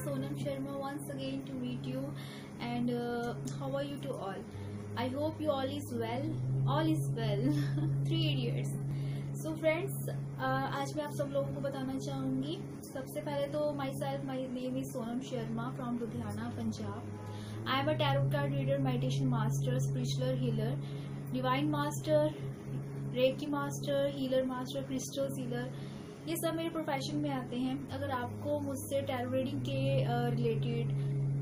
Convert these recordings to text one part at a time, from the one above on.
is Sonam Sharma once again to meet you and uh, how are you to all? I hope you all is well. All is well. So friends आज मैं आप सब लोगों को बताना चाहूँगी सबसे पहले तो myself my name is Sonam Sharma from Ludhiana Punjab I am a tarot reader meditation master spiritual healer divine master reiki master healer master crystal healer ये सब मेरे प्रोफेशन में आते हैं। अगर आपको मुझसे टैरो रीडिंग के रिलेटेड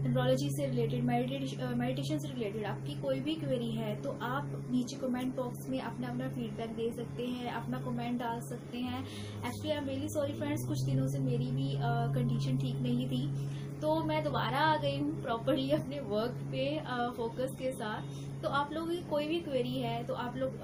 न्यूरोलॉजी से रिलेटेड मेडिटेशन से रिलेटेड आपकी कोई भी क्वेरी है तो आप नीचे कमेंट बॉक्स में अपना अपना फीडबैक दे सकते हैं अपना कमेंट डाल सकते हैं। Actually I am really sorry friends कुछ दिनों से मेरी भी कंडीशन uh, ठीक नहीं थी। तो मैं दोबारा आ गई हूँ प्रॉपरली अपने वर्क पे फोकस के साथ। तो आप लोगों की कोई भी क्वेरी है तो आप लोग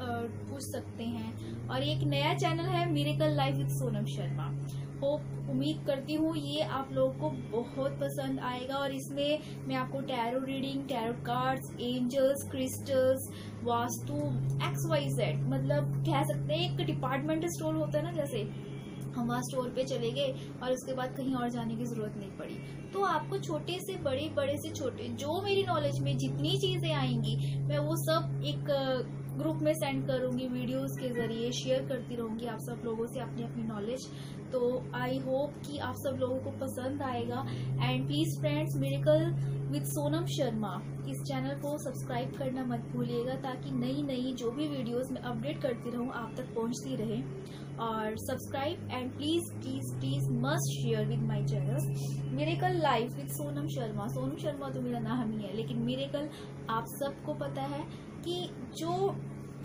पूछ सकते हैं। और एक नया चैनल है miracle life with Sonam Sharma hope उम्मीद करती हूँ ये आप लोगों को बहुत पसंद आएगा। और इसमें मैं आपको tarot reading tarot cards angels crystals vastu X Y Z मतलब कह सकते हैं एक डिपार्टमेंटल स्टोर होता है ना जैसे। हम वहाँ स्टोर पे चले गए और उसके बाद कहीं और जाने की ज़रूरत नहीं पड़ी। तो आपको छोटे से, बड़े बड़े से, छोटे, जो मेरी नॉलेज में जितनी चीज़ें आएँगी, मैं वो सब एक ग्रुप में सेंड करूँगी वीडियोस के ज़रिए शेयर करती रहूँगी आप सब लोगों से अपनी अपनी नॉलेज तो आई होप कि आप सब लोगों को पसंद आएगा। And please friends medical with Sonam Sharma इस चैनल को सब्सक्राइब करना मत भूलिएगा ताकि नई नई जो भी वीडियोस मैं अपडेट करती रहूँ, आप तक पहुँचती रहे। और subscribe and please please please must share with my channel मेरे कल लाइफ विद सोनम शर्मा। सोनम शर्मा तो मेरा नाम ही है, लेकिन मेरे कल आप सबको पता है कि जो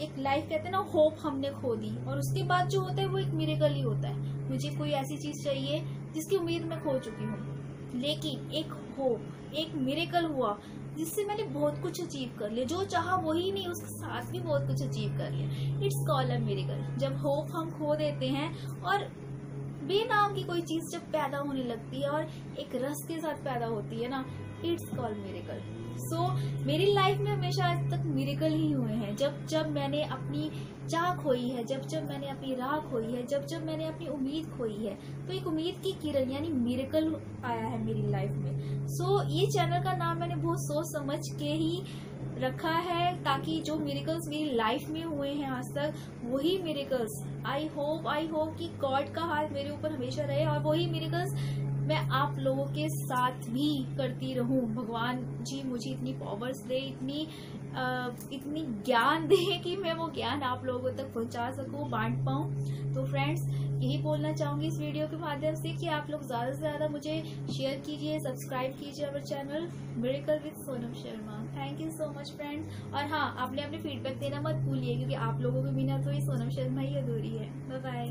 एक लाइफ कहते हैं ना होप हमने खो दी। और उसके बाद जो होता है, वो एक मेरेकल ही होता है। मुझे कोई ऐसी चीज़ चाहिए जिसकी उम्मीद मैं खो चुकी हूँ। लेकिन एक हो एक मिरेकल हुआ, जिससे मैंने बहुत कुछ अचीव कर लिया। जो चाहा वही नहीं, उसके साथ भी बहुत कुछ अचीव कर लिया। इट्स कॉल अ मेरेकल जब होप हम खो देते हैं और बेनाम की कोई चीज़ जब पैदा होने लगती है और एक रस के साथ पैदा होती है ना इट्स कॉल मेरेकल। सो मेरी लाइफ में हमेशा आज तक मेरेकल ही हुए हैं। जब जब मैंने अपनी चाह खोई है जब जब मैंने अपनी राह खोई है जब जब मैंने अपनी उम्मीद खोई है तो एक उम्मीद की किरण यानी मेरेकल आया है मेरी लाइफ में। सो so, ये चैनल का नाम मैंने बहुत सोच समझ के ही रखा है ताकि जो मेरिकल्स मेरी लाइफ में हुए हैं आज तक वही miracles I hope I hope कि गॉड का हाथ मेरे ऊपर हमेशा रहे और वही मेरिकल्स मैं आप लोगों के साथ भी करती रहूँ। भगवान जी मुझे इतनी पावर्स दे इतनी आ, इतनी ज्ञान दे कि मैं वो ज्ञान आप लोगों तक पहुँचा सकूँ बांट पाऊँ। तो फ्रेंड्स यही बोलना चाहूँगी इस वीडियो के माध्यम से कि आप लोग ज़्यादा से ज़्यादा मुझे शेयर कीजिए सब्सक्राइब कीजिए our channel miracle with Sonam Sharma thank you so much friends और हाँ आपने अपने फीडबैक देना मत भूलिए क्योंकि आप लोगों के बिना तो ये सोनम शर्मा ही अधूरी है। बाय